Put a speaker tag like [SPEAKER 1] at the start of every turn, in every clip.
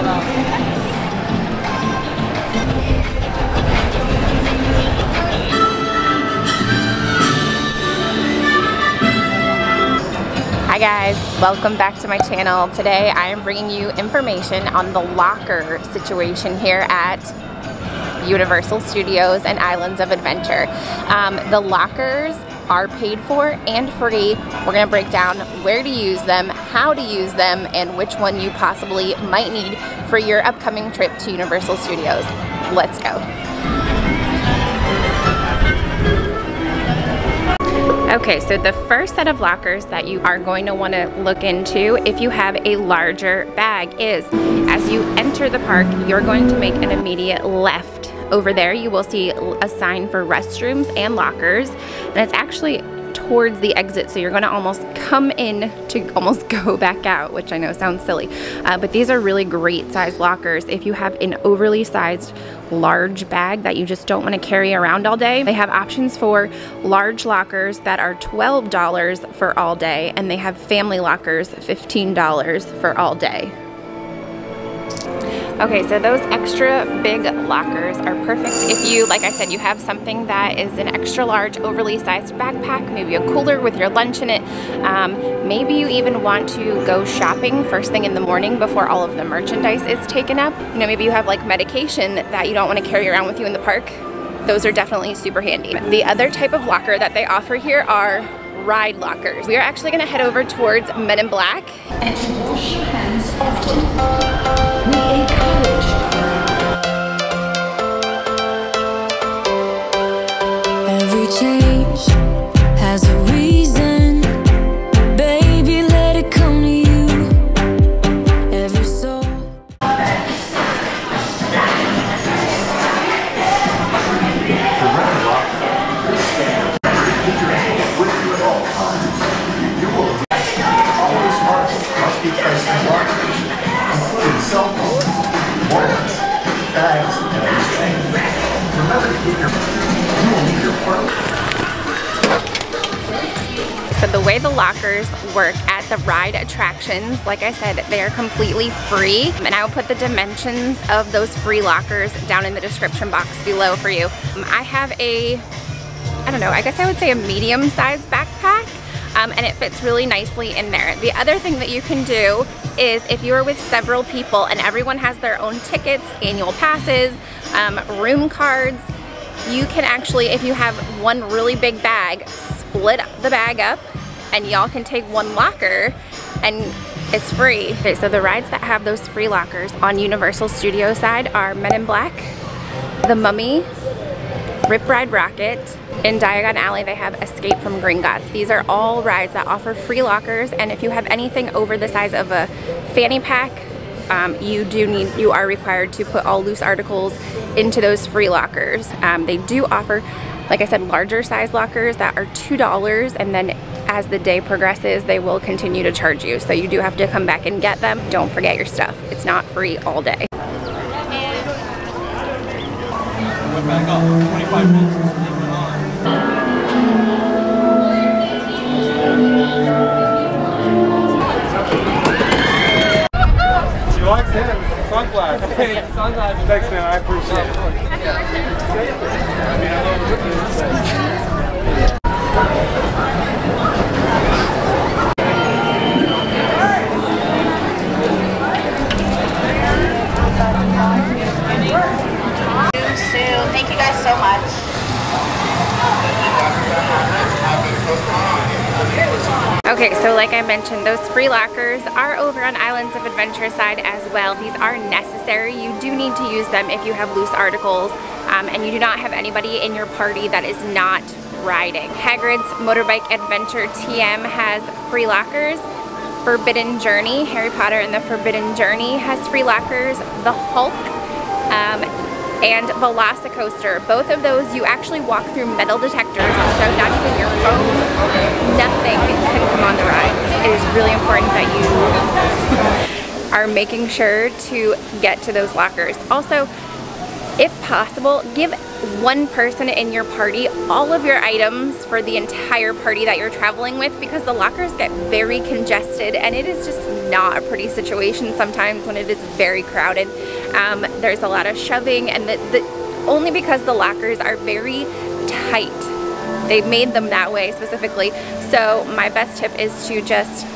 [SPEAKER 1] Hi guys, welcome back to my channel. Today I am bringing you information on the locker situation here at Universal Studios and Islands of Adventure. Um, the lockers are paid for and free. We're gonna break down where to use them, how to use them, and which one you possibly might need for your upcoming trip to Universal Studios. Let's go. Okay, so the first set of lockers that you are going to want to look into if you have a larger bag is as you enter the park, you're going to make an immediate left. Over there, you will see a sign for restrooms and lockers, and it's actually towards the exit so you're going to almost come in to almost go back out which I know sounds silly. Uh, but these are really great size lockers. If you have an overly sized large bag that you just don't want to carry around all day they have options for large lockers that are $12 for all day and they have family lockers $15 for all day Okay, so those extra big lockers are perfect if you, like I said, you have something that is an extra large, overly sized backpack, maybe a cooler with your lunch in it. Um, maybe you even want to go shopping first thing in the morning before all of the merchandise is taken up. You know, maybe you have like medication that you don't want to carry around with you in the park. Those are definitely super handy. The other type of locker that they offer here are ride lockers. We are actually gonna head over towards Men in Black.
[SPEAKER 2] And wash your hands often.
[SPEAKER 1] The way the lockers work at the ride attractions, like I said, they are completely free. And I will put the dimensions of those free lockers down in the description box below for you. Um, I have a, I don't know, I guess I would say a medium sized backpack. Um, and it fits really nicely in there. The other thing that you can do is if you are with several people and everyone has their own tickets, annual passes, um, room cards, you can actually, if you have one really big bag, split the bag up and y'all can take one locker and it's free. Okay, so the rides that have those free lockers on Universal Studio side are Men in Black, The Mummy, Rip Ride Rockit. In Diagon Alley, they have Escape from Gringotts. These are all rides that offer free lockers, and if you have anything over the size of a fanny pack, um, you do need, you are required to put all loose articles into those free lockers. Um, they do offer, like I said, larger size lockers that are $2, and then as the day progresses, they will continue to charge you. So you do have to come back and get them. Don't forget your stuff. It's not free all day.
[SPEAKER 3] went back up 25 minutes and it went on. She likes him. Sunglasses. Sunglasses. Thanks, man. I appreciate it.
[SPEAKER 1] soon. Thank you guys so much. Okay, so like I mentioned, those free lockers are over on Islands of Adventure side as well. These are necessary. You do need to use them if you have loose articles um, and you do not have anybody in your party that is not riding. Hagrid's Motorbike Adventure TM has free lockers. Forbidden Journey, Harry Potter and the Forbidden Journey has free lockers. The Hulk um, and Velocicoaster. Both of those you actually walk through metal detectors, so not even your phone, nothing can come on the rides. It is really important that you are making sure to get to those lockers. Also, if possible, give one person in your party all of your items for the entire party that you're traveling with because the lockers get very congested and it is just not a pretty situation sometimes when it is very crowded. Um, there's a lot of shoving and the, the, only because the lockers are very tight. They've made them that way specifically. So my best tip is to just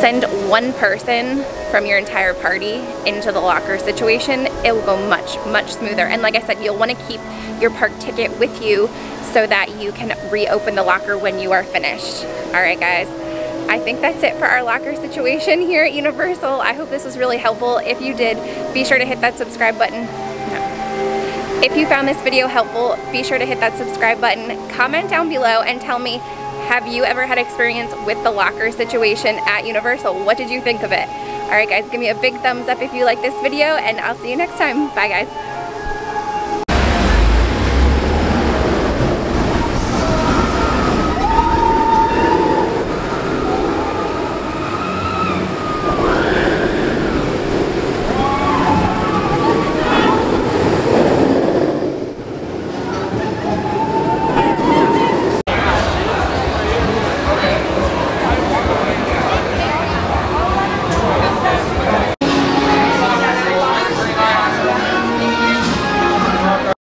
[SPEAKER 1] send one person from your entire party into the locker situation, it will go much, much smoother. And like I said, you'll want to keep your park ticket with you so that you can reopen the locker when you are finished. All right, guys. I think that's it for our locker situation here at Universal. I hope this was really helpful. If you did, be sure to hit that subscribe button. If you found this video helpful, be sure to hit that subscribe button. Comment down below and tell me have you ever had experience with the locker situation at Universal? What did you think of it? Alright guys, give me a big thumbs up if you like this video and I'll see you next time. Bye guys.